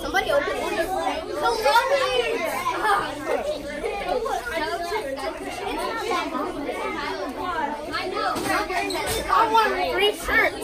Somebody open it. I want a free shirt.